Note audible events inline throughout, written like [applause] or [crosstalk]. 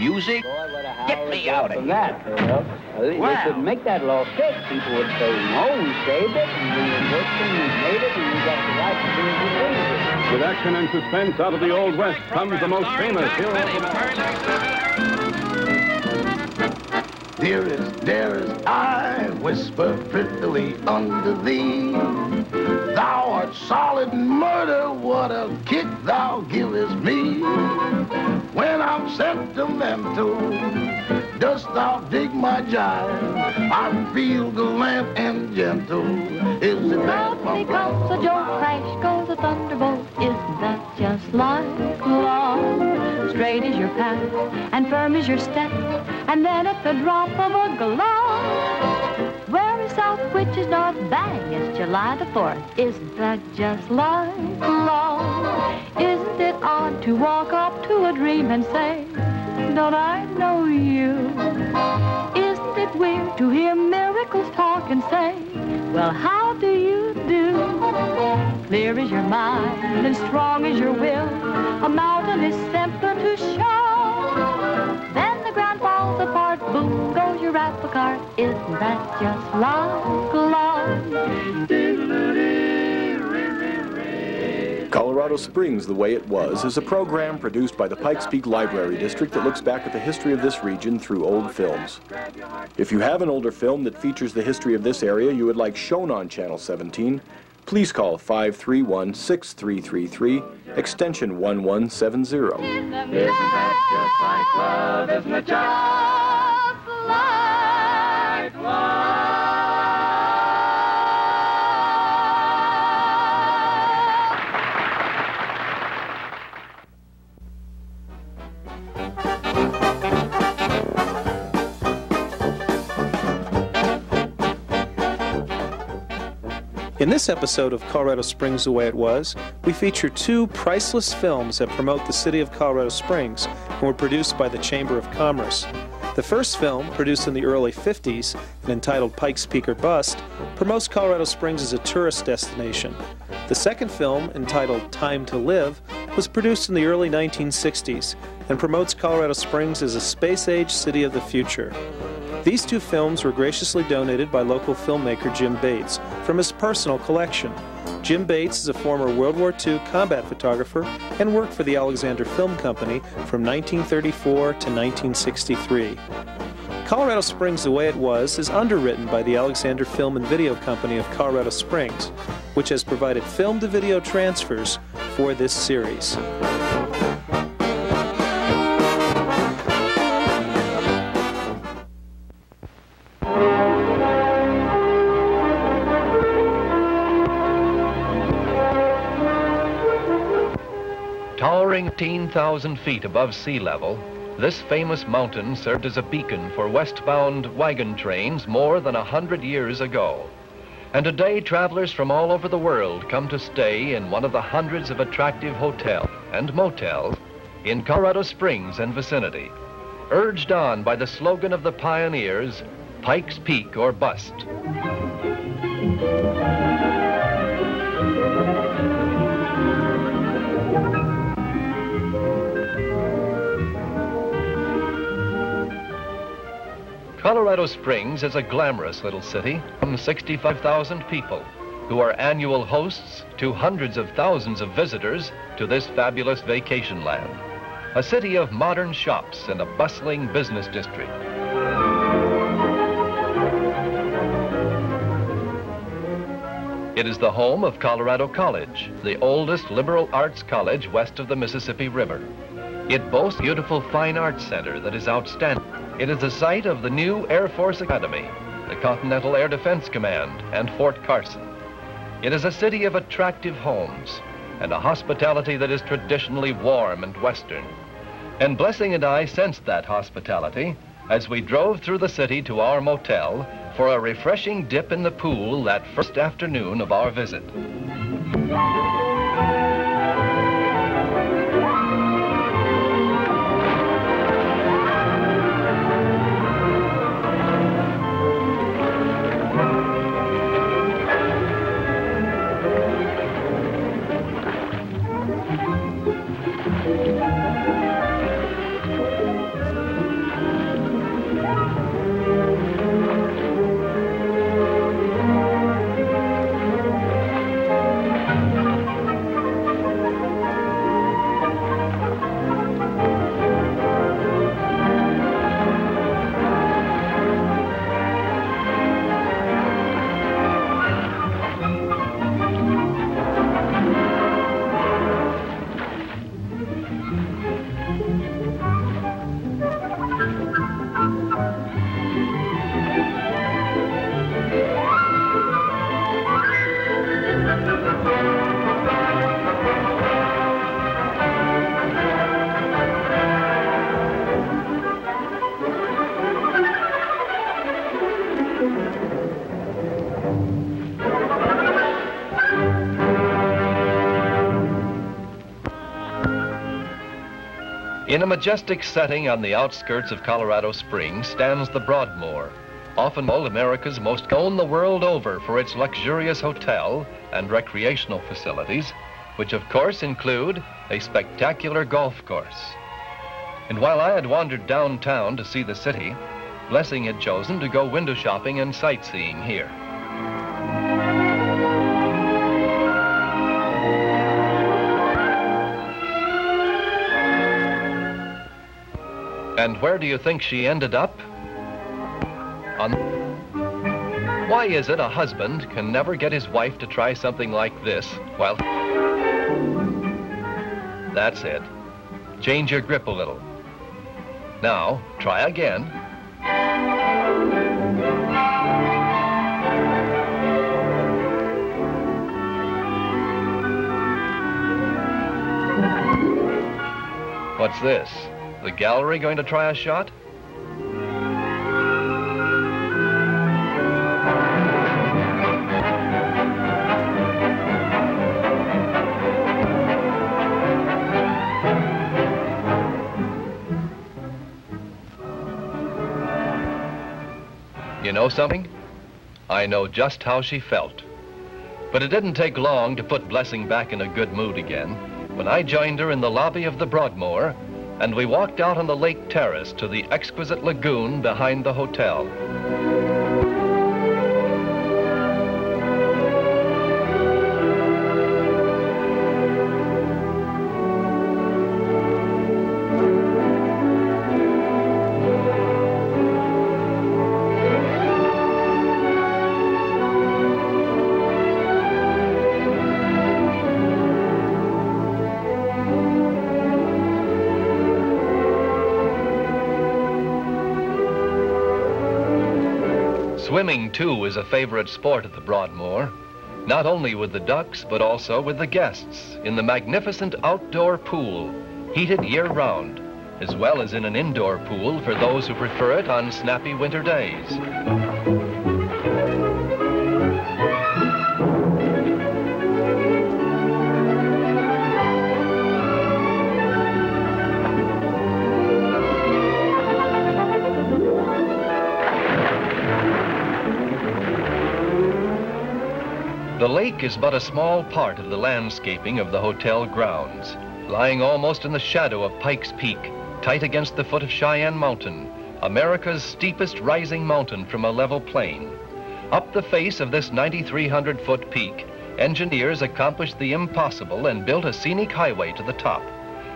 music. Get me out of here. That, well, they Wow. could make that law stick. People would say, no, we saved it, and we worked it, and we made it, and we got the right to do as we please. With action and suspense out of the Old West comes the most famous hero of them all. Dearest, dearest, I whisper prettily unto thee. Thou art solid murder, what a kick thou givest me. When I'm sentimental, dost thou dig my jive? I feel gallant and gentle. Is it that my because a Joe crash goes a thunderbolt, isn't that just like love? Straight is your path, and firm is your step, and then at the drop of a glove, where is south, which is north, bang, it's July the 4th. Isn't that just like love? Isn't it odd to walk up to a dream and say, don't I know you? Isn't weird to hear miracles talk and say, well, how do you do? Clear is your mind and strong is your will. A mountain is simpler to show. Then the ground falls apart, boom goes your apple cart. Isn't that just like love? Colorado Springs the Way It Was is a program produced by the Pikes Peak Library District that looks back at the history of this region through old films. If you have an older film that features the history of this area you would like shown on Channel 17, please call 531-6333, extension 1170. Isn't that just like love? Isn't it just In this episode of Colorado Springs the Way It Was, we feature two priceless films that promote the city of Colorado Springs and were produced by the Chamber of Commerce. The first film, produced in the early 50s and entitled Pikes Peak or Bust, promotes Colorado Springs as a tourist destination. The second film, entitled Time to Live, was produced in the early 1960s and promotes Colorado Springs as a space age city of the future. These two films were graciously donated by local filmmaker Jim Bates from his personal collection. Jim Bates is a former World War II combat photographer and worked for the Alexander Film Company from 1934 to 1963. Colorado Springs the Way It Was is underwritten by the Alexander Film and Video Company of Colorado Springs, which has provided film to video transfers for this series. Towering 18,000 feet above sea level, this famous mountain served as a beacon for westbound wagon trains more than a hundred years ago. And today, travelers from all over the world come to stay in one of the hundreds of attractive hotels and motels in Colorado Springs and vicinity, urged on by the slogan of the pioneers, Pikes Peak or Bust. Colorado Springs is a glamorous little city from 65,000 people who are annual hosts to hundreds of thousands of visitors to this fabulous vacation land. A city of modern shops and a bustling business district. It is the home of Colorado College, the oldest liberal arts college west of the Mississippi River. It boasts a beautiful fine arts center that is outstanding. It is the site of the new Air Force Academy, the Continental Air Defense Command, and Fort Carson. It is a city of attractive homes and a hospitality that is traditionally warm and western. And Blessing and I sensed that hospitality as we drove through the city to our motel for a refreshing dip in the pool that first afternoon of our visit. In a majestic setting on the outskirts of Colorado Springs stands the Broadmoor, often called America's most known the world over for its luxurious hotel and recreational facilities, which of course include a spectacular golf course. And while I had wandered downtown to see the city, Blessing had chosen to go window shopping and sightseeing here. And where do you think she ended up? On Why is it a husband can never get his wife to try something like this while... That's it. Change your grip a little. Now, try again. What's this? The gallery going to try a shot? You know something? I know just how she felt. But it didn't take long to put Blessing back in a good mood again when I joined her in the lobby of the Broadmoor and we walked out on the lake terrace to the exquisite lagoon behind the hotel. Too, is a favorite sport at the Broadmoor, not only with the ducks, but also with the guests in the magnificent outdoor pool, heated year-round, as well as in an indoor pool for those who prefer it on snappy winter days. Lake is but a small part of the landscaping of the hotel grounds, lying almost in the shadow of Pikes Peak, tight against the foot of Cheyenne Mountain, America's steepest rising mountain from a level plain. Up the face of this 9,300-foot peak, engineers accomplished the impossible and built a scenic highway to the top.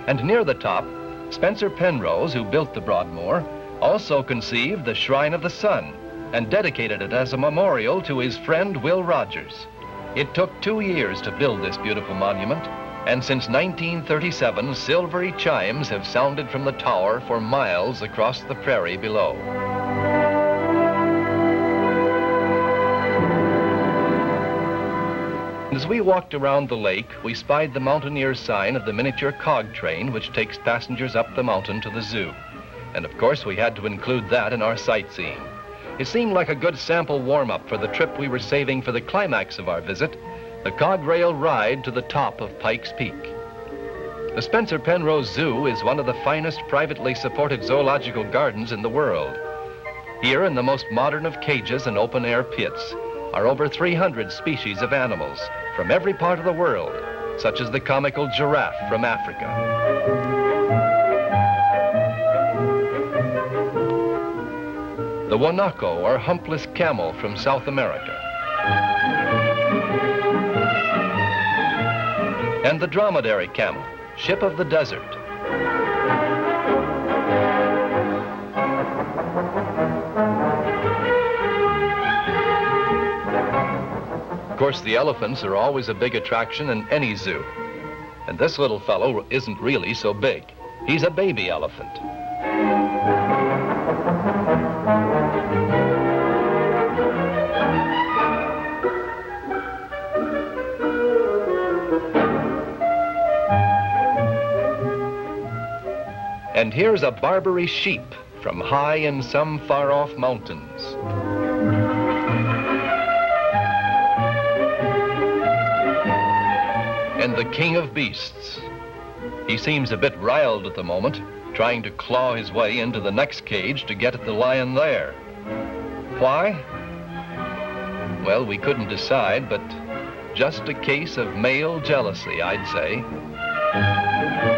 And near the top, Spencer Penrose, who built the Broadmoor, also conceived the Shrine of the Sun and dedicated it as a memorial to his friend Will Rogers. It took two years to build this beautiful monument, and since 1937, silvery chimes have sounded from the tower for miles across the prairie below. As we walked around the lake, we spied the mountaineer sign of the miniature cog train which takes passengers up the mountain to the zoo. And of course, we had to include that in our sightseeing. It seemed like a good sample warm-up for the trip we were saving for the climax of our visit, the cog rail ride to the top of Pikes Peak. The Spencer Penrose Zoo is one of the finest privately supported zoological gardens in the world. Here, in the most modern of cages and open-air pits, are over 300 species of animals from every part of the world, such as the comical giraffe from Africa. The guanaco or humpless camel from South America. And the dromedary camel, ship of the desert. Of course, the elephants are always a big attraction in any zoo. And this little fellow isn't really so big. He's a baby elephant. And here's a Barbary sheep from high in some far-off mountains. And the king of beasts. He seems a bit riled at the moment, trying to claw his way into the next cage to get at the lion there. Why? Well, we couldn't decide, but just a case of male jealousy, I'd say.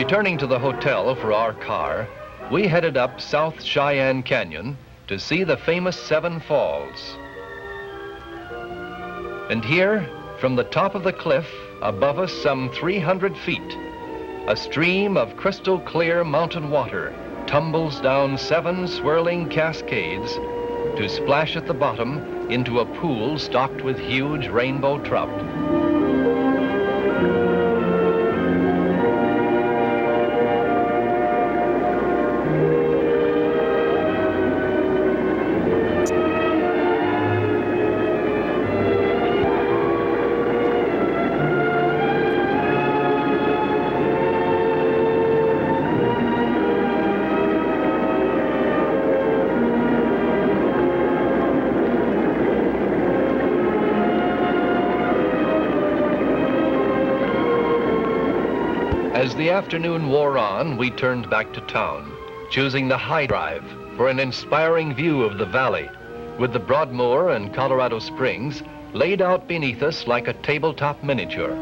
Returning to the hotel for our car, we headed up South Cheyenne Canyon to see the famous Seven Falls. And here, from the top of the cliff, above us some 300 feet, a stream of crystal clear mountain water tumbles down seven swirling cascades to splash at the bottom into a pool stocked with huge rainbow trout. The afternoon wore on, we turned back to town, choosing the high drive for an inspiring view of the valley, with the Broadmoor and Colorado Springs laid out beneath us like a tabletop miniature.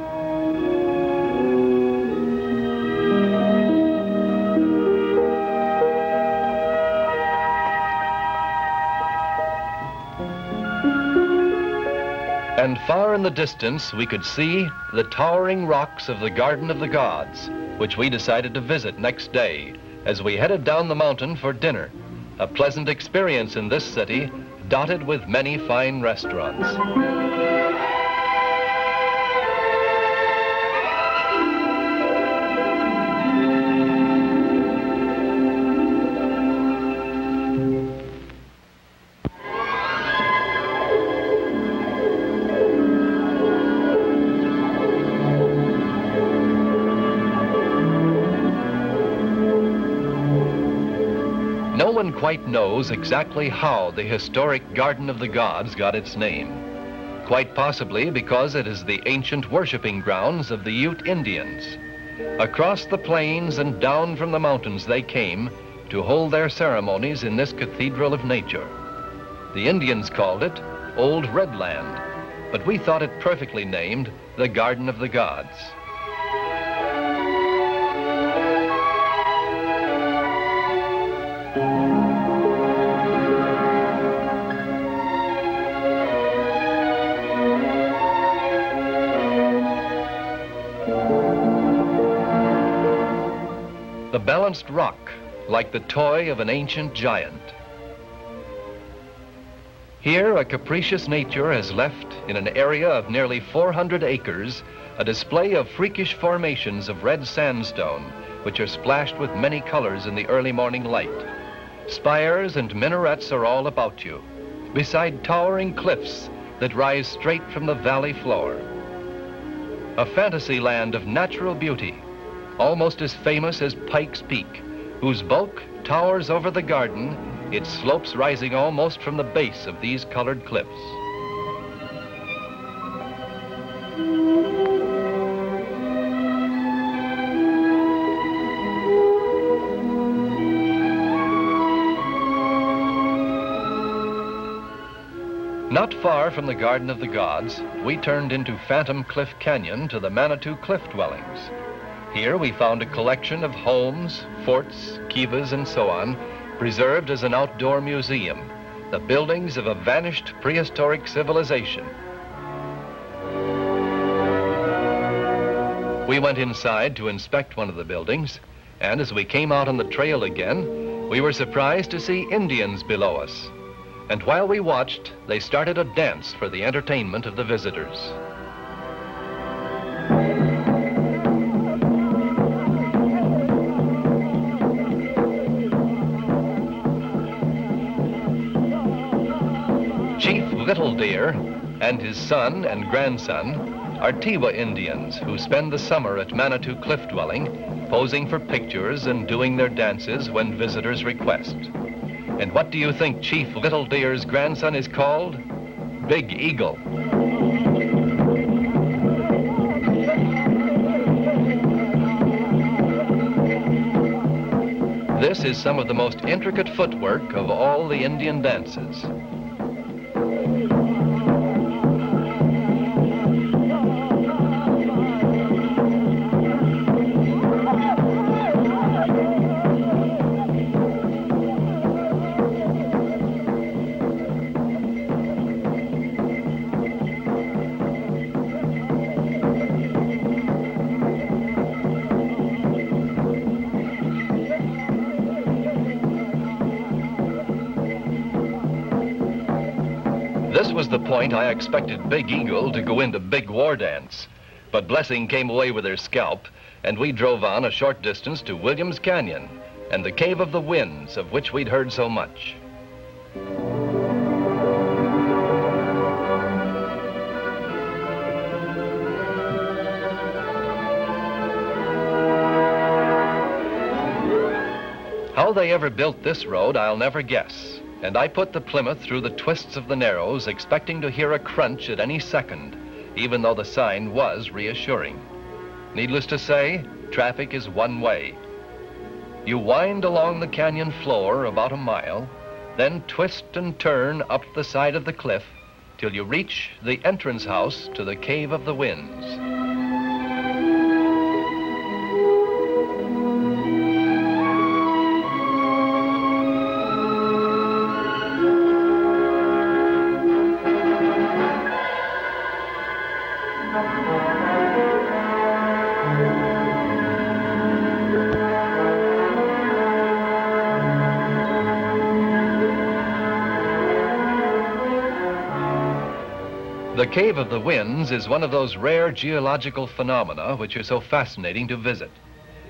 And far in the distance, we could see the towering rocks of the Garden of the Gods, which we decided to visit next day as we headed down the mountain for dinner. A pleasant experience in this city, dotted with many fine restaurants. Knows exactly how the historic Garden of the Gods got its name. Quite possibly because it is the ancient worshiping grounds of the Ute Indians. Across the plains and down from the mountains they came to hold their ceremonies in this cathedral of nature. The Indians called it Old Red Land, but we thought it perfectly named the Garden of the Gods. Balanced rock, like the toy of an ancient giant. Here, a capricious nature has left, in an area of nearly 400 acres, a display of freakish formations of red sandstone, which are splashed with many colors in the early morning light. Spires and minarets are all about you, beside towering cliffs that rise straight from the valley floor. A fantasy land of natural beauty, almost as famous as Pikes Peak, whose bulk towers over the garden, its slopes rising almost from the base of these colored cliffs. Not far from the Garden of the Gods, we turned into Phantom Cliff Canyon to the Manitou Cliff Dwellings. Here we found a collection of homes, forts, kivas, and so on, preserved as an outdoor museum, the buildings of a vanished prehistoric civilization. We went inside to inspect one of the buildings, and as we came out on the trail again, we were surprised to see Indians below us. And while we watched, they started a dance for the entertainment of the visitors. Deer, and his son and grandson are Tewa Indians who spend the summer at Manitou Cliff Dwelling posing for pictures and doing their dances when visitors request. And what do you think Chief Little Deer's grandson is called? Big Eagle. This is some of the most intricate footwork of all the Indian dances. I expected Big Eagle to go into Big War Dance. But Blessing came away with her scalp, and we drove on a short distance to Williams Canyon and the Cave of the Winds, of which we'd heard so much. How they ever built this road, I'll never guess. And I put the Plymouth through the twists of the Narrows, expecting to hear a crunch at any second, even though the sign was reassuring. Needless to say, traffic is one way. You wind along the canyon floor about a mile, then twist and turn up the side of the cliff till you reach the entrance house to the Cave of the Winds. Cave of the Winds is one of those rare geological phenomena which are so fascinating to visit.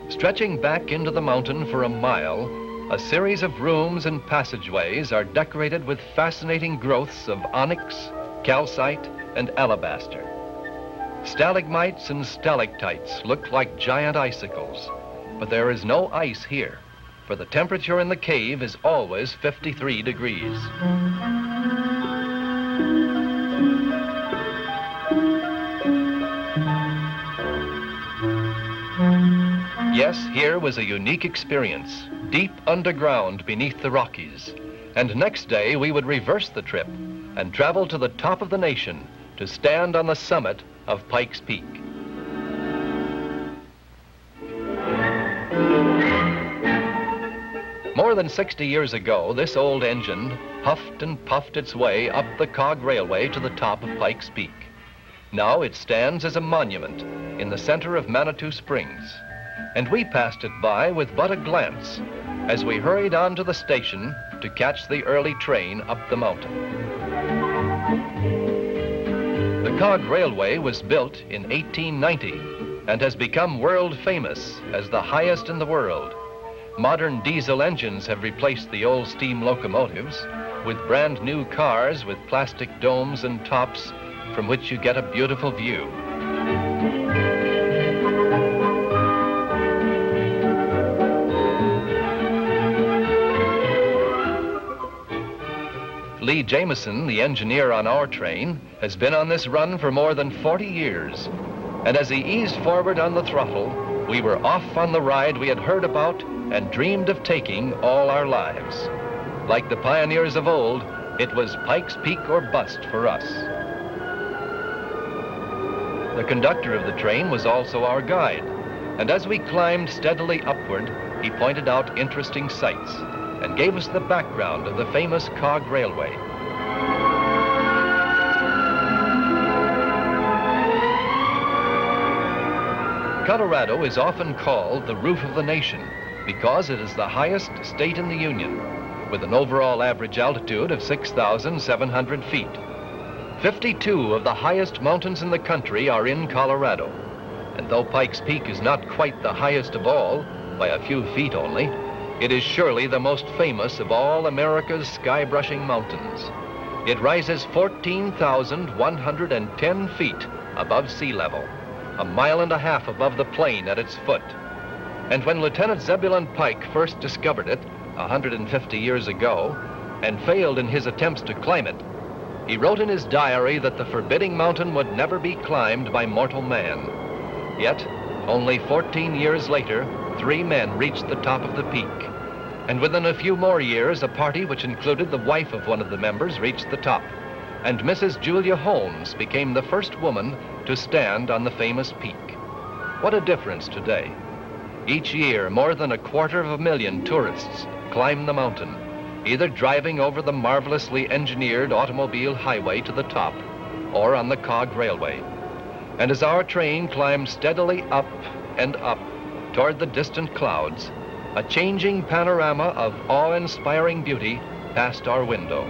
Stretching back into the mountain for a mile, a series of rooms and passageways are decorated with fascinating growths of onyx, calcite, and alabaster. Stalagmites and stalactites look like giant icicles, but there is no ice here, for the temperature in the cave is always 53 degrees. Yes, here was a unique experience, deep underground beneath the Rockies. And next day we would reverse the trip and travel to the top of the nation to stand on the summit of Pikes Peak. More than 60 years ago, this old engine puffed and puffed its way up the cog railway to the top of Pikes Peak. Now it stands as a monument in the center of Manitou Springs, and we passed it by with but a glance as we hurried on to the station to catch the early train up the mountain. The cog railway was built in 1890 and has become world famous as the highest in the world. Modern diesel engines have replaced the old steam locomotives with brand new cars with plastic domes and tops from which you get a beautiful view. Lee Jameson, the engineer on our train, has been on this run for more than 40 years. And as he eased forward on the throttle, we were off on the ride we had heard about and dreamed of taking all our lives. Like the pioneers of old, it was Pikes Peak or bust for us. The conductor of the train was also our guide, and as we climbed steadily upward, he pointed out interesting sights and gave us the background of the famous cog railway. Colorado is often called the roof of the nation because it is the highest state in the Union, with an overall average altitude of 6,700 feet. 52 of the highest mountains in the country are in Colorado. And though Pikes Peak is not quite the highest of all, by a few feet only, it is surely the most famous of all America's sky-brushing mountains. It rises 14,110 feet above sea level, a mile and a half above the plain at its foot. And when Lieutenant Zebulon Pike first discovered it 150 years ago and failed in his attempts to climb it, he wrote in his diary that the forbidding mountain would never be climbed by mortal man. Yet, only 14 years later, three men reached the top of the peak. And within a few more years, a party which included the wife of one of the members reached the top. And Mrs. Julia Holmes became the first woman to stand on the famous peak. What a difference today. Each year, more than a quarter of a million tourists climb the mountain, either driving over the marvelously engineered automobile highway to the top or on the cog railway. And as our train climbs steadily up and up toward the distant clouds, a changing panorama of awe-inspiring beauty passed our window.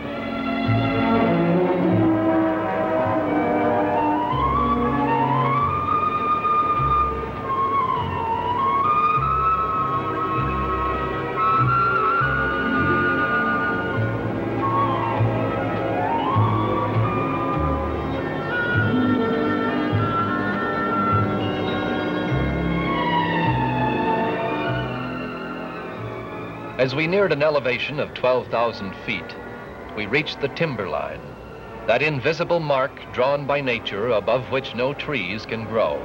As we neared an elevation of 12,000 feet, we reached the timberline, that invisible mark drawn by nature above which no trees can grow.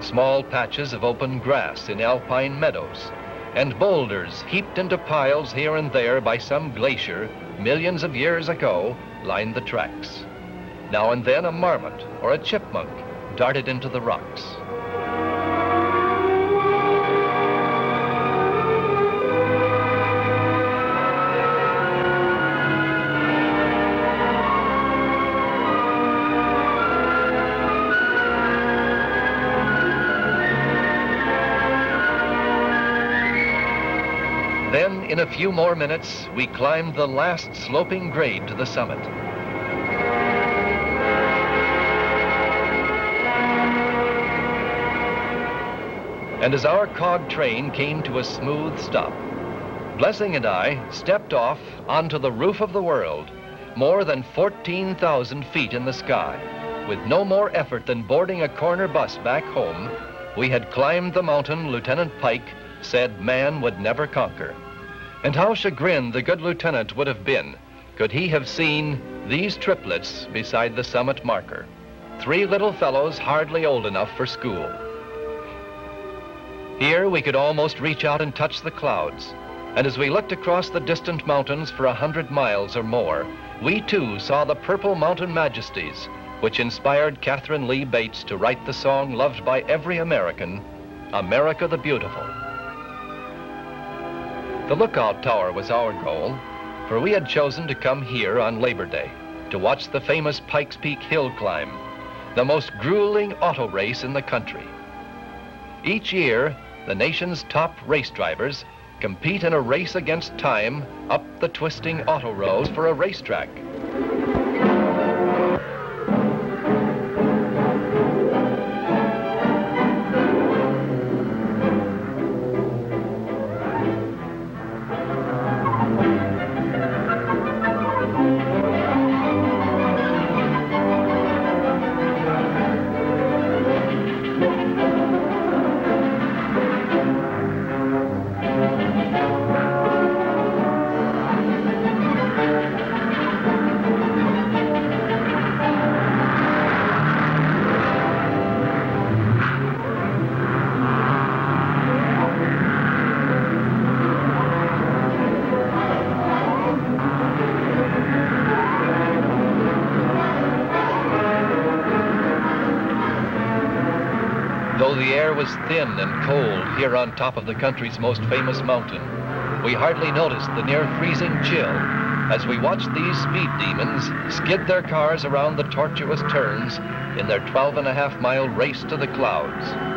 Small patches of open grass in alpine meadows, and boulders heaped into piles here and there by some glacier millions of years ago lined the tracks. Now and then a marmot or a chipmunk darted into the rocks. In a few more minutes, we climbed the last sloping grade to the summit. And as our cog train came to a smooth stop, Blessing and I stepped off onto the roof of the world, more than 14,000 feet in the sky. With no more effort than boarding a corner bus back home, we had climbed the mountain Lieutenant Pike said man would never conquer. And how chagrined the good lieutenant would have been could he have seen these triplets beside the summit marker. Three little fellows hardly old enough for school. Here we could almost reach out and touch the clouds. And as we looked across the distant mountains for a hundred miles or more, we too saw the purple mountain majesties, which inspired Katharine Lee Bates to write the song loved by every American, America the Beautiful. The lookout tower was our goal, for we had chosen to come here on Labor Day to watch the famous Pikes Peak hill climb, the most grueling auto race in the country. Each year, the nation's top race drivers compete in a race against time up the twisting auto roads for a racetrack. Was thin and cold here on top of the country's most famous mountain, we hardly noticed the near freezing chill as we watched these speed demons skid their cars around the tortuous turns in their 12 and a half mile race to the clouds.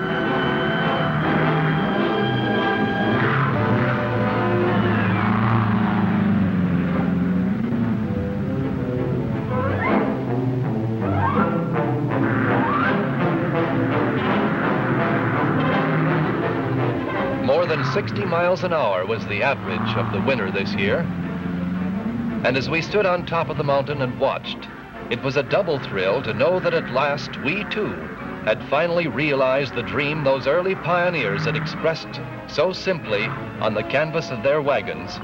60 miles an hour was the average of the winter this year. And as we stood on top of the mountain and watched, it was a double thrill to know that at last we too had finally realized the dream those early pioneers had expressed so simply on the canvas of their wagons,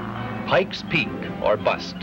Pikes Peak or bust.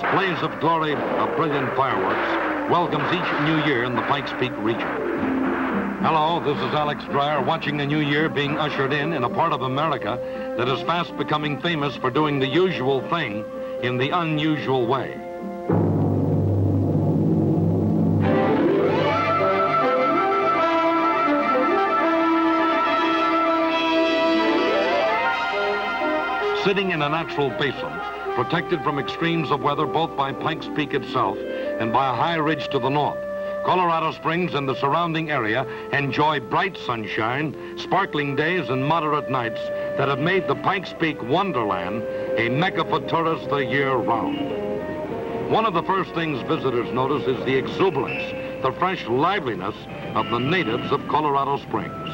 Blaze of glory of brilliant fireworks welcomes each new year in the Pikes Peak region. Hello, this is Alex Dreier watching the new year being ushered in in a part of America that is fast becoming famous for doing the usual thing in the unusual way. Sitting in a natural basin, protected from extremes of weather both by Pikes Peak itself and by a high ridge to the north. Colorado Springs and the surrounding area enjoy bright sunshine, sparkling days, and moderate nights that have made the Pikes Peak Wonderland a mecca for tourists the year round. One of the first things visitors notice is the exuberance, the fresh liveliness of the natives of Colorado Springs.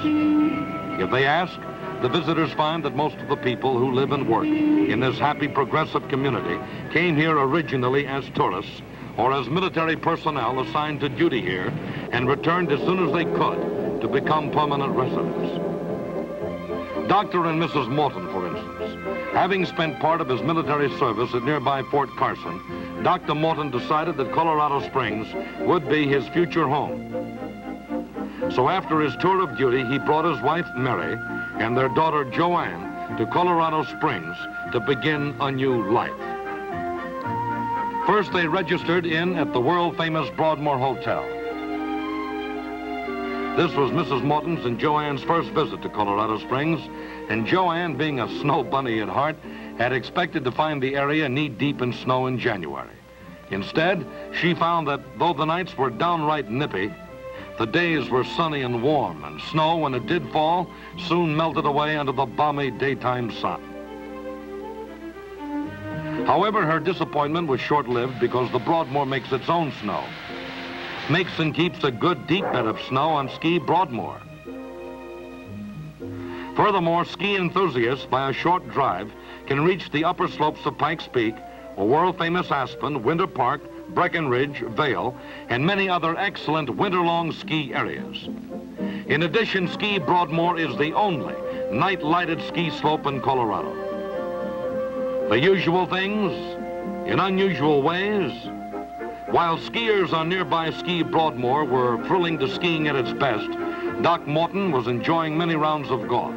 If they ask, the visitors find that most of the people who live and work in this happy progressive community came here originally as tourists or as military personnel assigned to duty here and returned as soon as they could to become permanent residents. Dr. and Mrs. Morton, for instance, having spent part of his military service at nearby Fort Carson, Dr. Morton decided that Colorado Springs would be his future home. So after his tour of duty, he brought his wife, Mary, and their daughter, Joanne, to Colorado Springs to begin a new life. First, they registered in at the world-famous Broadmoor Hotel. This was Mrs. Morton's and Joanne's first visit to Colorado Springs, and Joanne, being a snow bunny at heart, had expected to find the area knee-deep in snow in January. Instead, she found that though the nights were downright nippy, the days were sunny and warm, and snow, when it did fall, soon melted away under the balmy daytime sun. However, her disappointment was short-lived because the Broadmoor makes its own snow. Makes and keeps a good deep bed of snow on Ski Broadmoor. Furthermore, ski enthusiasts, by a short drive, can reach the upper slopes of Pikes Peak, a world-famous Aspen, Winter Park, Breckenridge, Vail, and many other excellent winter-long ski areas. In addition, Ski Broadmoor is the only night-lighted ski slope in Colorado. The usual things in unusual ways. While skiers on nearby Ski Broadmoor were thrilling to skiing at its best, Doc Morton was enjoying many rounds of golf,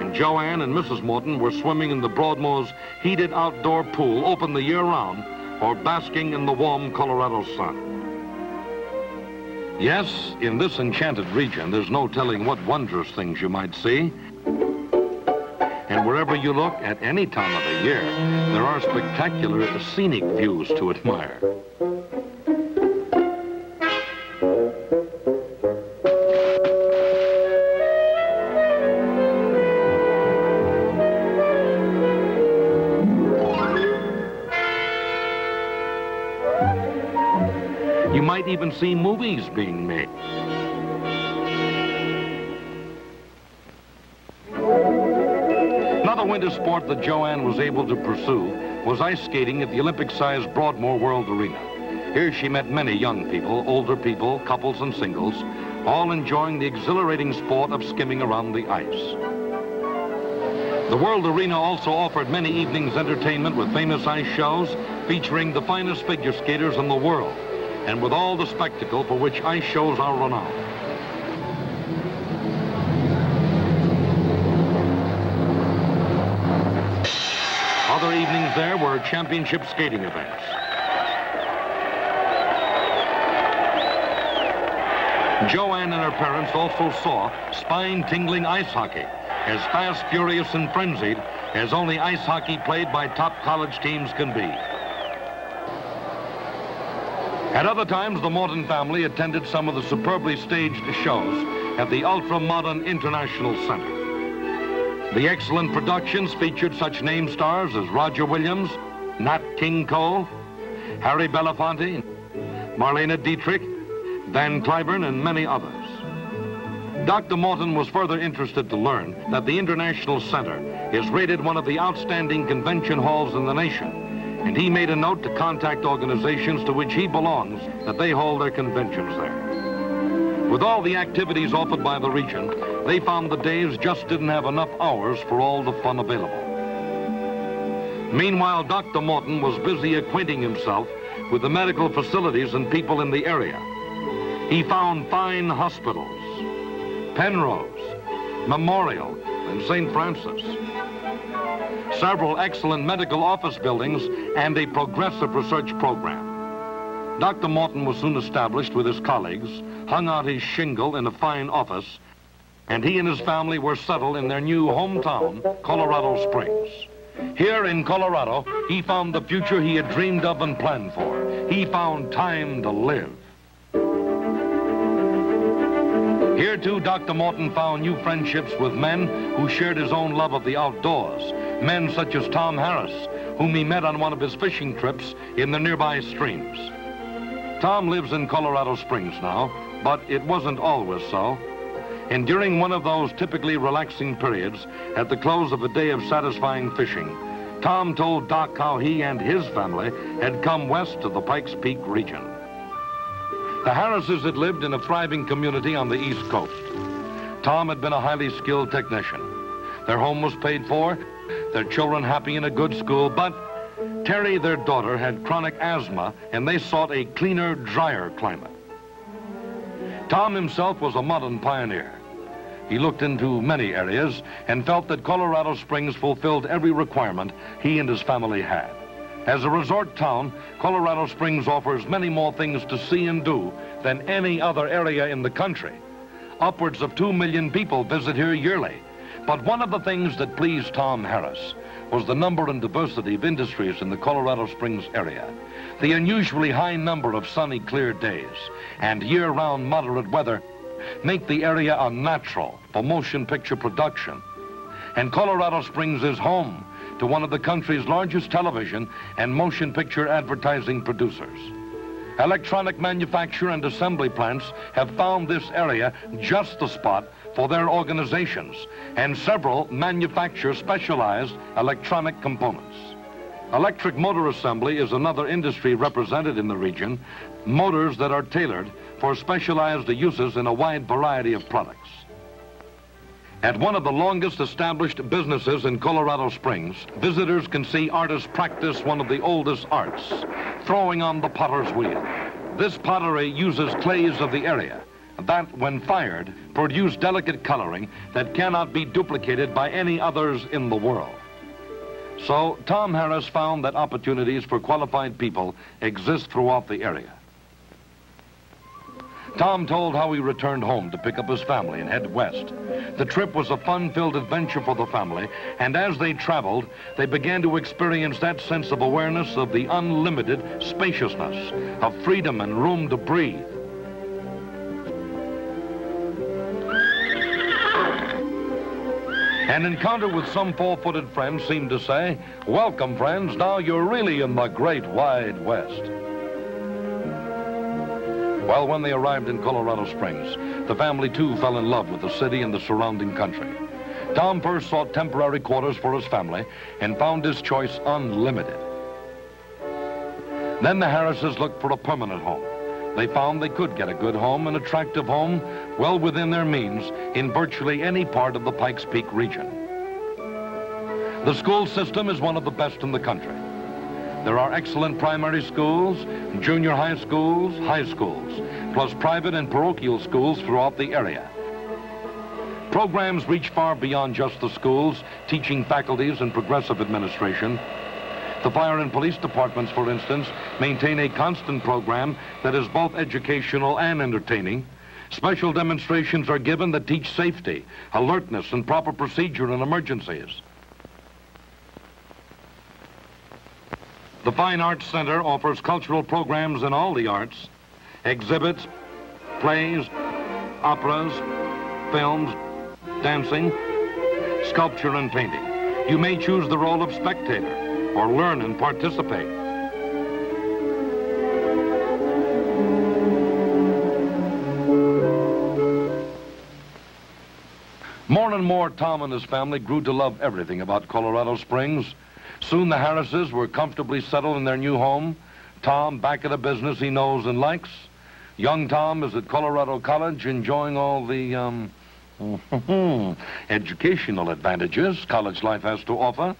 and Joanne and Mrs. Morton were swimming in the Broadmoor's heated outdoor pool open the year round or basking in the warm Colorado sun. Yes, in this enchanted region, there's no telling what wondrous things you might see. And wherever you look at any time of the year, there are spectacular scenic views to admire. Even see movies being made. Another winter sport that Joanne was able to pursue was ice skating at the Olympic-sized Broadmoor World Arena. Here she met many young people, older people, couples and singles, all enjoying the exhilarating sport of skimming around the ice. The World Arena also offered many evenings entertainment with famous ice shows featuring the finest figure skaters in the world and with all the spectacle for which ice shows are renowned. Other evenings there were championship skating events. Joanne and her parents also saw spine-tingling ice hockey, as fast, furious, and frenzied as only ice hockey played by top college teams can be. At other times, the Morton family attended some of the superbly staged shows at the ultra-modern International Center. The excellent productions featured such name stars as Roger Williams, Nat King Cole, Harry Belafonte, Marlene Dietrich, Van Cliburn, and many others. Dr. Morton was further interested to learn that the International Center is rated one of the outstanding convention halls in the nation, and he made a note to contact organizations to which he belongs that they hold their conventions there. With all the activities offered by the region, they found the Daves just didn't have enough hours for all the fun available. Meanwhile, Dr. Morton was busy acquainting himself with the medical facilities and people in the area. He found fine hospitals, Penrose, Memorial, and St. Francis. Several excellent medical office buildings and a progressive research program. Dr. Morton was soon established with his colleagues, hung out his shingle in a fine office, and he and his family were settled in their new hometown, Colorado Springs. Here in Colorado, he found the future he had dreamed of and planned for. He found time to live. Here, too, Dr. Morton found new friendships with men who shared his own love of the outdoors. Men such as Tom Harris, whom he met on one of his fishing trips in the nearby streams. Tom lives in Colorado Springs now, but it wasn't always so. And during one of those typically relaxing periods, at the close of a day of satisfying fishing, Tom told Doc how he and his family had come west to the Pikes Peak region. The Harrises had lived in a thriving community on the East Coast. Tom had been a highly skilled technician. Their home was paid for, their children happy in a good school, but Terry, their daughter, had chronic asthma, and they sought a cleaner, drier climate. Tom himself was a modern pioneer. He looked into many areas and felt that Colorado Springs fulfilled every requirement he and his family had. As a resort town, Colorado Springs offers many more things to see and do than any other area in the country. Upwards of two million people visit here yearly. But one of the things that pleased Tom Harris was the number and diversity of industries in the Colorado Springs area. The unusually high number of sunny, clear days and year-round moderate weather make the area unnatural for motion picture production. And Colorado Springs is home to one of the country's largest television and motion picture advertising producers. Electronic manufacture and assembly plants have found this area just the spot for their organizations, and several manufacture specialized electronic components. Electric motor assembly is another industry represented in the region, motors that are tailored for specialized uses in a wide variety of products. At one of the longest established businesses in Colorado Springs, visitors can see artists practice one of the oldest arts, throwing on the potter's wheel. This pottery uses clays of the area that, when fired, produce delicate coloring that cannot be duplicated by any others in the world. So Tom Harris found that opportunities for qualified people exist throughout the area. Tom told how he returned home to pick up his family and head west. The trip was a fun-filled adventure for the family, and as they traveled, they began to experience that sense of awareness of the unlimited spaciousness, of freedom and room to breathe. An encounter with some four-footed friends seemed to say, welcome, friends, now you're really in the great wide west. Well, when they arrived in Colorado Springs, the family too fell in love with the city and the surrounding country. Tom first sought temporary quarters for his family and found his choice unlimited. Then the Harrises looked for a permanent home. They found they could get a good home, an attractive home, well within their means in virtually any part of the Pikes Peak region. The school system is one of the best in the country. There are excellent primary schools, junior high schools, high schools, plus private and parochial schools throughout the area. Programs reach far beyond just the schools, teaching faculties and progressive administration. The fire and police departments, for instance, maintain a constant program that is both educational and entertaining. Special demonstrations are given that teach safety, alertness, and proper procedure in emergencies. The Fine Arts Center offers cultural programs in all the arts, exhibits, plays, operas, films, dancing, sculpture, and painting. You may choose the role of spectator or learn and participate. More and more, Tom and his family grew to love everything about Colorado Springs. Soon the Harrises were comfortably settled in their new home. Tom back at a business he knows and likes. Young Tom is at Colorado College enjoying all the um, [laughs] educational advantages college life has to offer.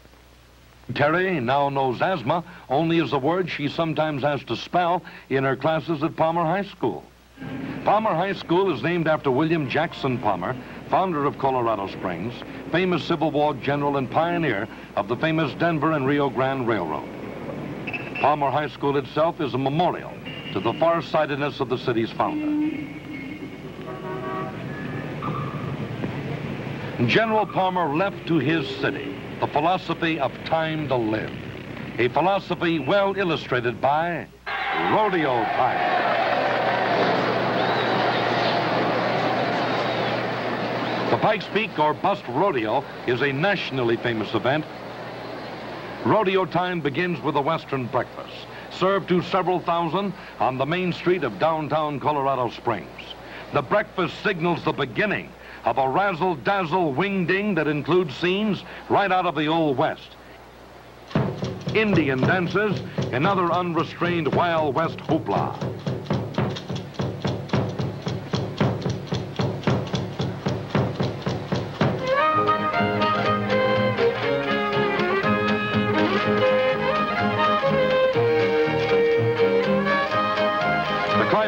Terry now knows asthma only as a word she sometimes has to spell in her classes at Palmer High School. Palmer High School is named after William Jackson Palmer, founder of Colorado Springs, famous Civil War general and pioneer of the famous Denver and Rio Grande Railroad. Palmer High School itself is a memorial to the far-sightedness of the city's founder. General Palmer left to his city the philosophy of time to live. A philosophy well illustrated by rodeo time. The Pikes Peak or Bust Rodeo is a nationally famous event. Rodeo time begins with a Western breakfast, served to several thousand on the main street of downtown Colorado Springs. The breakfast signals the beginning of a razzle-dazzle wing-ding that includes scenes right out of the Old West. Indian dances and other unrestrained Wild West hoopla.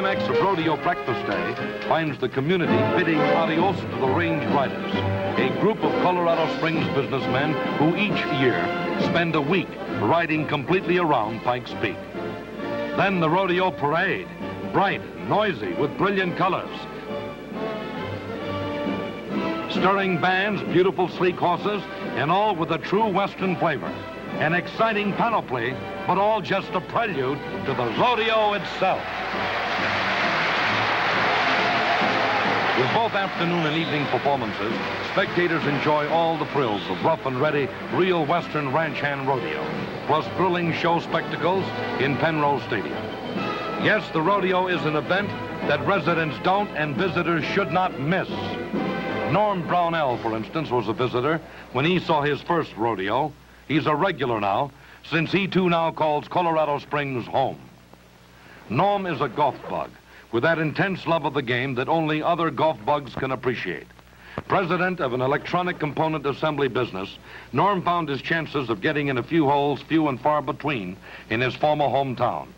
Rodeo breakfast day finds the community bidding adios to the range riders, a group of Colorado Springs businessmen who each year spend a week riding completely around Pikes Peak. Then the rodeo parade, bright, noisy, with brilliant colors. Stirring bands, beautiful sleek horses, and all with a true Western flavor. An exciting panoply, but all just a prelude to the rodeo itself. With both afternoon and evening performances, spectators enjoy all the thrills of rough and ready, real Western ranch hand rodeo, plus thrilling show spectacles in Penrose Stadium. Yes, the rodeo is an event that residents don't and visitors should not miss. Norm Brownell, for instance, was a visitor when he saw his first rodeo. He's a regular now, since he too now calls Colorado Springs home. Norm is a golf bug with that intense love of the game that only other golf bugs can appreciate. President of an electronic component assembly business, Norm found his chances of getting in a few holes few and far between in his former hometown.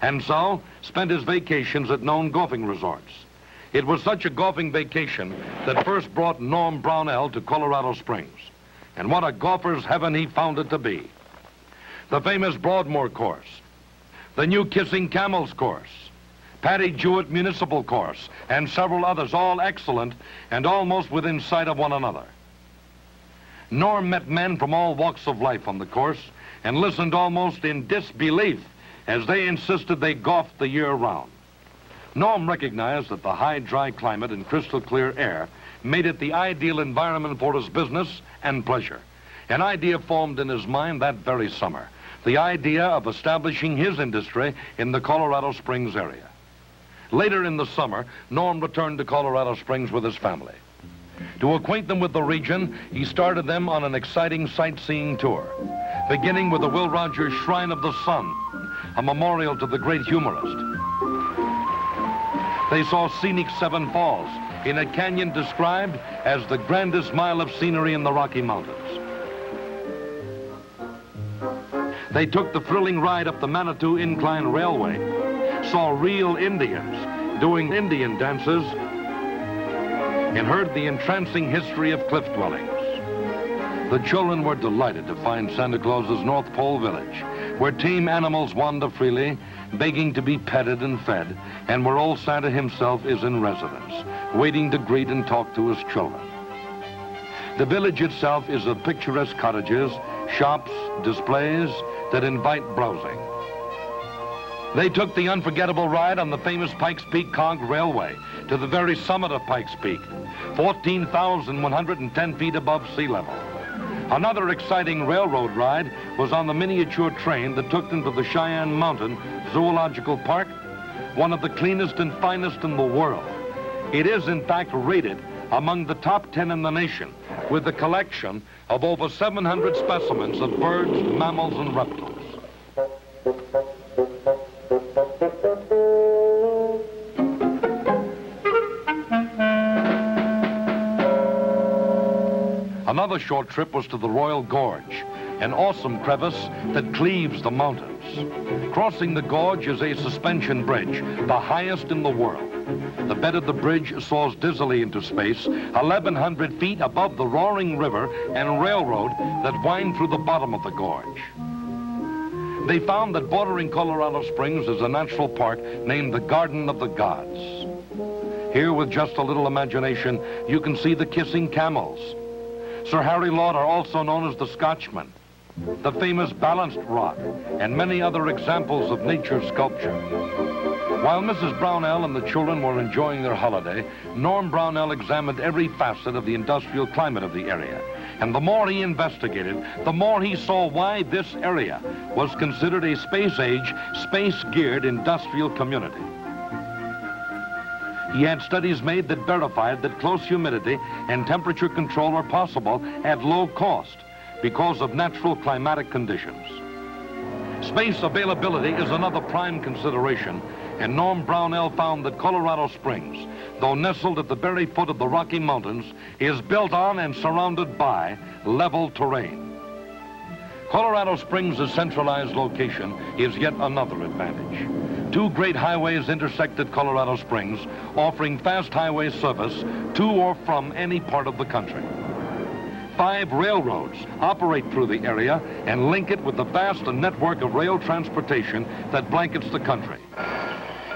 And so, spent his vacations at known golfing resorts. It was such a golfing vacation that first brought Norm Brownell to Colorado Springs. And what a golfer's heaven he found it to be. The famous Broadmoor course, the new Kissing Camels course, Patty Jewett Municipal Course, and several others, all excellent and almost within sight of one another. Norm met men from all walks of life on the course and listened almost in disbelief as they insisted they golfed the year round. Norm recognized that the high, dry climate and crystal clear air made it the ideal environment for his business and pleasure. An idea formed in his mind that very summer, the idea of establishing his industry in the Colorado Springs area. Later in the summer, Norm returned to Colorado Springs with his family. To acquaint them with the region, he started them on an exciting sightseeing tour, beginning with the Will Rogers Shrine of the Sun, a memorial to the great humorist. They saw scenic Seven Falls in a canyon described as the grandest mile of scenery in the Rocky Mountains. They took the thrilling ride up the Manitou Incline Railway saw real Indians doing Indian dances and heard the entrancing history of cliff dwellings. The children were delighted to find Santa Claus's North Pole village, where tame animals wander freely, begging to be petted and fed, and where old Santa himself is in residence, waiting to greet and talk to his children. The village itself is of picturesque cottages, shops, displays that invite browsing. They took the unforgettable ride on the famous Pikes Peak Cog Railway to the very summit of Pikes Peak, 14,110 feet above sea level. Another exciting railroad ride was on the miniature train that took them to the Cheyenne Mountain Zoological Park, one of the cleanest and finest in the world. It is, in fact, rated among the top 10 in the nation, with a collection of over 700 specimens of birds, mammals, and reptiles. Another short trip was to the Royal Gorge, an awesome crevice that cleaves the mountains. Crossing the gorge is a suspension bridge, the highest in the world. The bed of the bridge soars dizzily into space, 1,100 feet above the roaring river and railroad that wind through the bottom of the gorge. They found that bordering Colorado Springs is a natural park named the Garden of the Gods. Here, with just a little imagination, you can see the kissing camels. Sir Harry Lauder, also known as the Scotchman, the famous balanced rock, and many other examples of nature sculpture. While Mrs. Brownell and the children were enjoying their holiday, Norm Brownell examined every facet of the industrial climate of the area. And the more he investigated, the more he saw why this area was considered a space-age, space-geared industrial community. He had studies made that verified that close humidity and temperature control are possible at low cost because of natural climatic conditions. Space availability is another prime consideration and Norm Brownell found that Colorado Springs, though nestled at the very foot of the Rocky Mountains, is built on and surrounded by level terrain. Colorado Springs' centralized location is yet another advantage. Two great highways intersect at Colorado Springs, offering fast highway service to or from any part of the country. Five railroads operate through the area and link it with the vast network of rail transportation that blankets the country.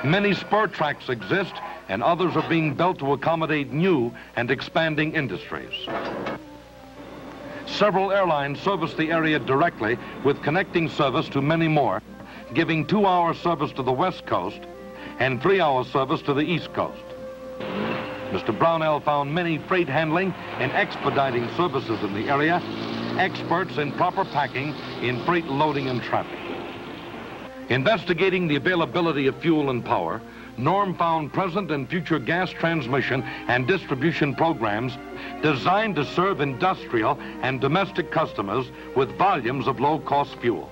Many spur tracks exist, and others are being built to accommodate new and expanding industries. Several airlines service the area directly with connecting service to many more, giving two-hour service to the west coast and three-hour service to the east coast. Mr. Brownell found many freight handling and expediting services in the area, experts in proper packing in freight loading and traffic. Investigating the availability of fuel and power, Norm found present and future gas transmission and distribution programs designed to serve industrial and domestic customers with volumes of low-cost fuel.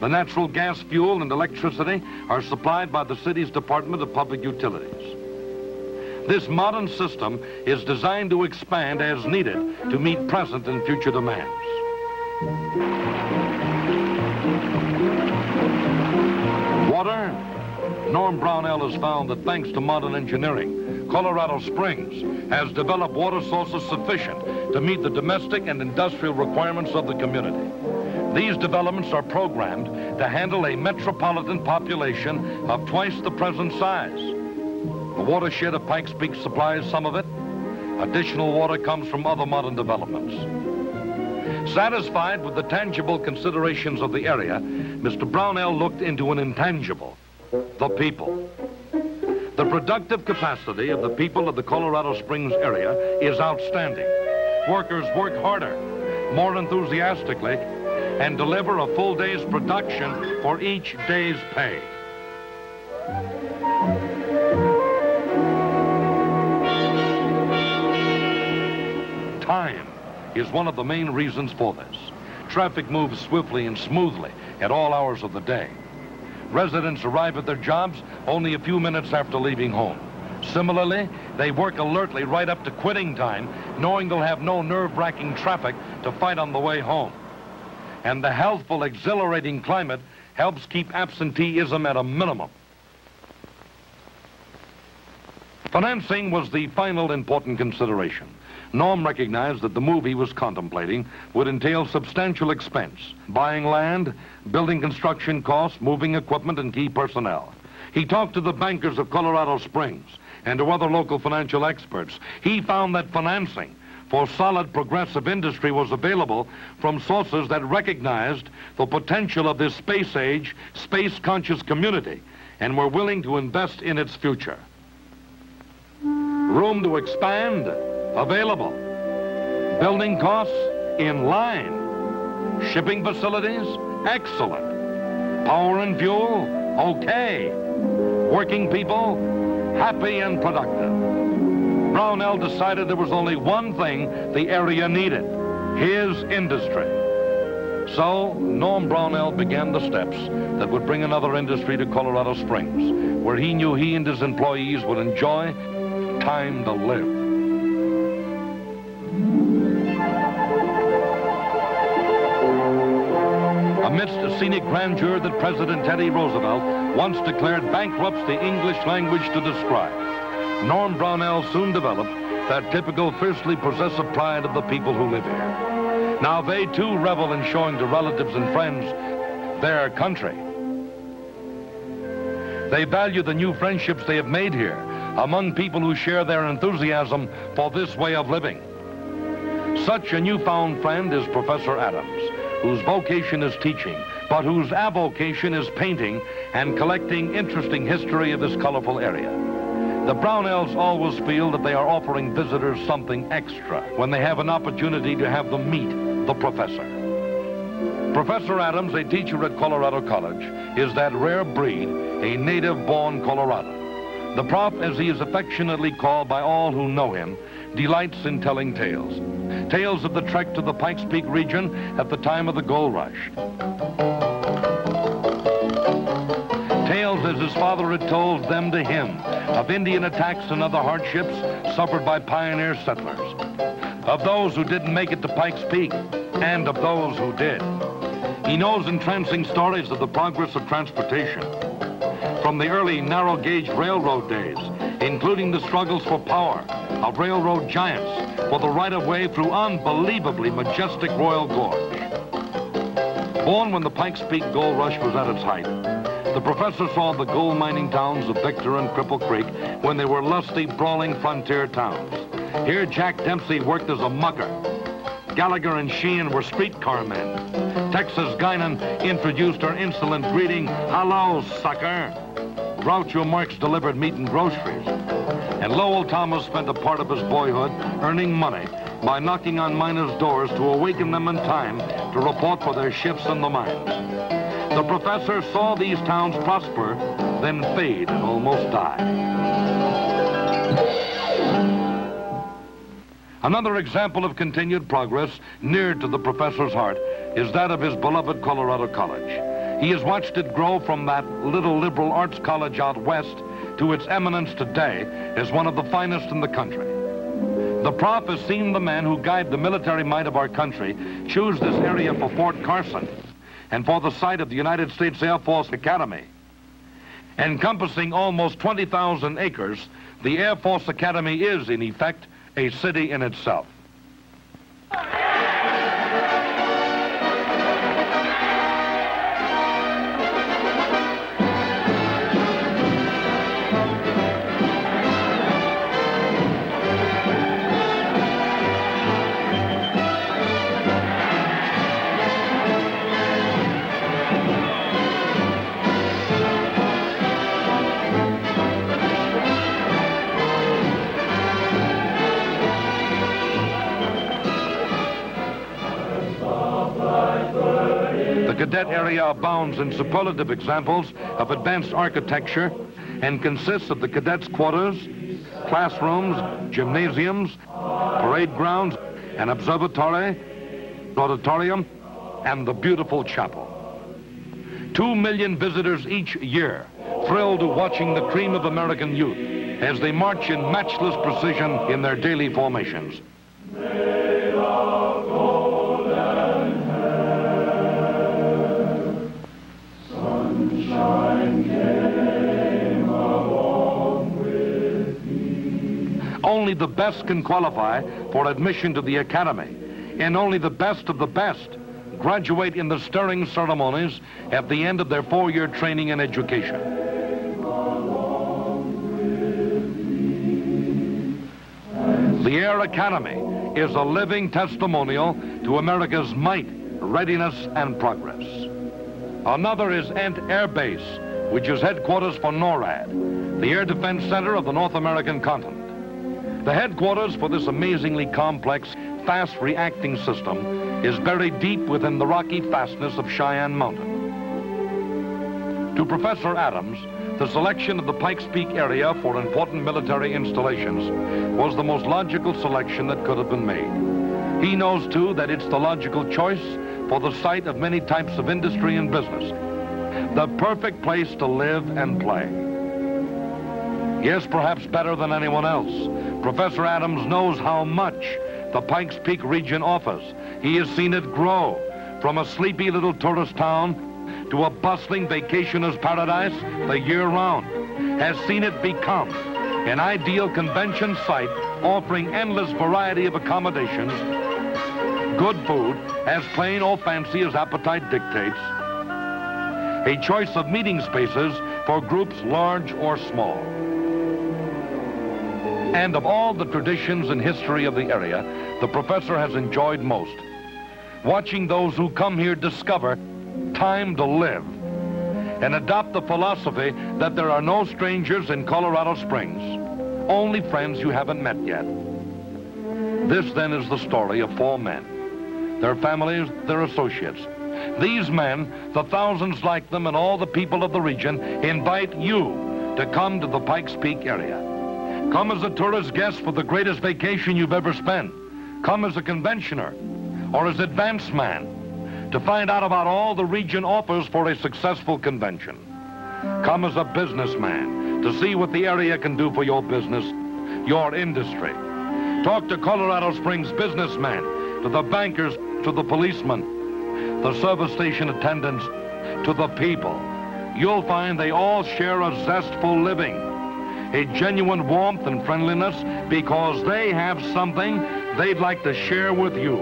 The natural gas fuel and electricity are supplied by the city's Department of Public Utilities. This modern system is designed to expand as needed to meet present and future demands. Water? Norm Brownell has found that thanks to modern engineering, Colorado Springs has developed water sources sufficient to meet the domestic and industrial requirements of the community. These developments are programmed to handle a metropolitan population of twice the present size. The watershed of Pikes Peak supplies some of it. Additional water comes from other modern developments. Satisfied with the tangible considerations of the area, Mr. Brownell looked into an intangible, the people. The productive capacity of the people of the Colorado Springs area is outstanding. Workers work harder, more enthusiastically, and deliver a full day's production for each day's pay. Time is one of the main reasons for this. Traffic moves swiftly and smoothly at all hours of the day. Residents arrive at their jobs only a few minutes after leaving home. Similarly, they work alertly right up to quitting time, knowing they'll have no nerve-wracking traffic to fight on the way home. And the healthful, exhilarating climate helps keep absenteeism at a minimum. Financing was the final important consideration. Norm recognized that the move he was contemplating would entail substantial expense, buying land, building construction costs, moving equipment, and key personnel. He talked to the bankers of Colorado Springs and to other local financial experts. He found that financing for solid progressive industry was available from sources that recognized the potential of this space age, space conscious community and were willing to invest in its future. Room to expand, available. Building costs, in line. Shipping facilities, excellent. Power and fuel, okay. Working people, happy and productive. Brownell decided there was only one thing the area needed, his industry. So, Norm Brownell began the steps that would bring another industry to Colorado Springs, where he knew he and his employees would enjoy time to live. Amidst a scenic grandeur that President Teddy Roosevelt once declared bankrupts the English language to describe, Norm Brownell soon developed that typical fiercely possessive pride of the people who live here. Now they too revel in showing to relatives and friends their country. They value the new friendships they have made here among people who share their enthusiasm for this way of living. Such a newfound friend is Professor Adams, whose vocation is teaching, but whose avocation is painting and collecting interesting history of this colorful area. The Brownells always feel that they are offering visitors something extra when they have an opportunity to have them meet the professor. Professor Adams, a teacher at Colorado College, is that rare breed, a native-born Colorado. The prof, as he is affectionately called by all who know him, delights in telling tales. Tales of the trek to the Pikes Peak region at the time of the gold rush. Tales as his father had told them to him of Indian attacks and other hardships suffered by pioneer settlers. Of those who didn't make it to Pikes Peak and of those who did. He knows entrancing stories of the progress of transportation, from the early narrow gauge railroad days, including the struggles for power of railroad giants for the right of way through unbelievably majestic Royal Gorge. Born when the Pikes Peak gold rush was at its height, the professor saw the gold mining towns of Victor and Cripple Creek when they were lusty, brawling frontier towns. Here, Jack Dempsey worked as a mucker. Gallagher and Sheehan were streetcar men. Texas Guinan introduced her insolent greeting, hello, sucker. Groucho Marx delivered meat and groceries. And Lowell Thomas spent a part of his boyhood earning money by knocking on miners' doors to awaken them in time to report for their shifts in the mines. The professor saw these towns prosper, then fade and almost die. Another example of continued progress near to the professor's heart is that of his beloved Colorado College. He has watched it grow from that little liberal arts college out west to its eminence today as one of the finest in the country. The prof has seen the men who guide the military might of our country choose this area for Fort Carson and for the site of the United States Air Force Academy. Encompassing almost 20,000 acres, the Air Force Academy is, in effect, a city in itself. Cadet area abounds in superlative examples of advanced architecture and consists of the cadets' quarters, classrooms, gymnasiums, parade grounds, an observatory, auditorium, and the beautiful chapel. Two million visitors each year, thrilled to watching the cream of American youth as they march in matchless precision in their daily formations. Only the best can qualify for admission to the academy, and only the best of the best graduate in the stirring ceremonies at the end of their four-year training and education. The Air Academy is a living testimonial to America's might, readiness, and progress. Another is Ent Air Base, which is headquarters for NORAD, the Air Defense Center of the North American continent. The headquarters for this amazingly complex, fast-reacting system is buried deep within the rocky fastness of Cheyenne Mountain. To Professor Adams, the selection of the Pikes Peak area for important military installations was the most logical selection that could have been made. He knows, too, that it's the logical choice for the site of many types of industry and business. The perfect place to live and play. Yes, perhaps better than anyone else, Professor Adams knows how much the Pikes Peak region offers. He has seen it grow from a sleepy little tourist town to a bustling vacationer's paradise the year round, has seen it become an ideal convention site offering endless variety of accommodations, good food, as plain or fancy as appetite dictates, a choice of meeting spaces for groups large or small. And of all the traditions and history of the area, the professor has enjoyed most. Watching those who come here discover time to live and adopt the philosophy that there are no strangers in Colorado Springs, only friends you haven't met yet. This then is the story of four men, their families, their associates. These men, the thousands like them and all the people of the region invite you to come to the Pikes Peak area. Come as a tourist guest for the greatest vacation you've ever spent. Come as a conventioner or as advance man to find out about all the region offers for a successful convention. Come as a businessman to see what the area can do for your business, your industry. Talk to Colorado Springs businessmen, to the bankers, to the policemen, the service station attendants, to the people. You'll find they all share a zestful living, a genuine warmth and friendliness because they have something they'd like to share with you.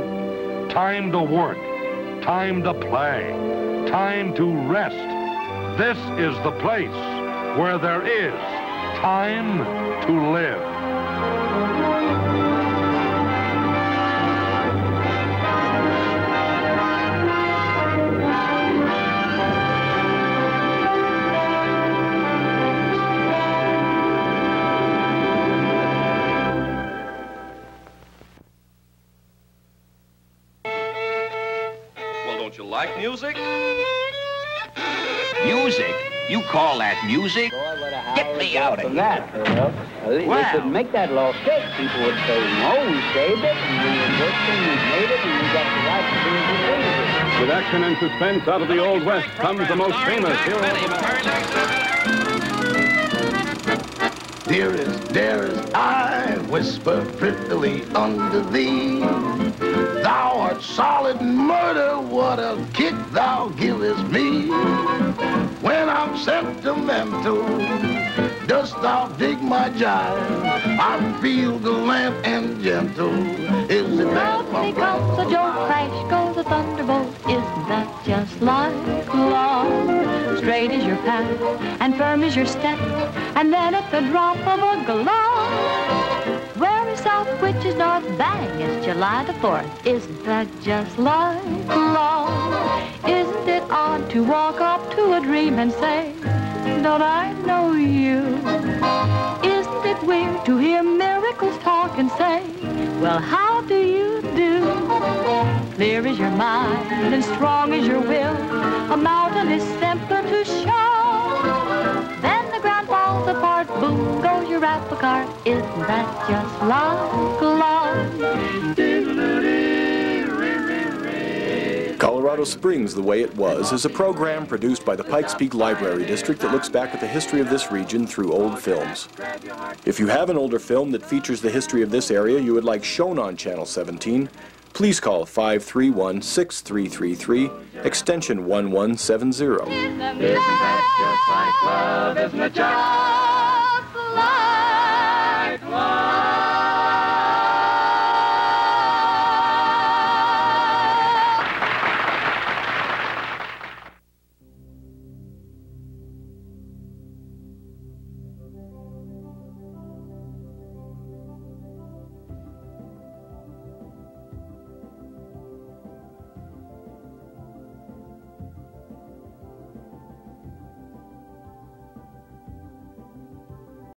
Time to work time to play, time to rest. This is the place where there is time to live. You call that music? Get me out of here. that, uh, Earl. Well, If Wow. could make that law stick, people would say, no, we saved it, and we worked and we made it, and we got the right to do as we please. With action and suspense out of the Old West comes the most famous hero of them. Dearest, dearest, I whisper prettily unto thee. Thou art solid murder, what a kick thou givest me. When I'm sentimental, dost thou dig my jive? I feel gallant and gentle. Is it that, Softly comes a jolt, crash goes a thunderbolt. Isn't that just like love? Straight is your path, and firm is your step, and then at the drop of a glove, where is south, which is north? Bang! It's July the 4th. Isn't that just like love? Isn't it odd to walk up to a dream and say, Don't I know you? Isn't it weird to hear miracles talk and say, Well, how do you do? Clear is your mind and strong is your will. A mountain is simpler to show. Apple cart. Isn't that just like love? Colorado Springs the Way It Was is a program produced by the Pikes Peak Library District that looks back at the history of this region through old films. If you have an older film that features the history of this area you would like shown on Channel 17, please call 531-6333, extension 1170. Isn't that just like love? Isn't it just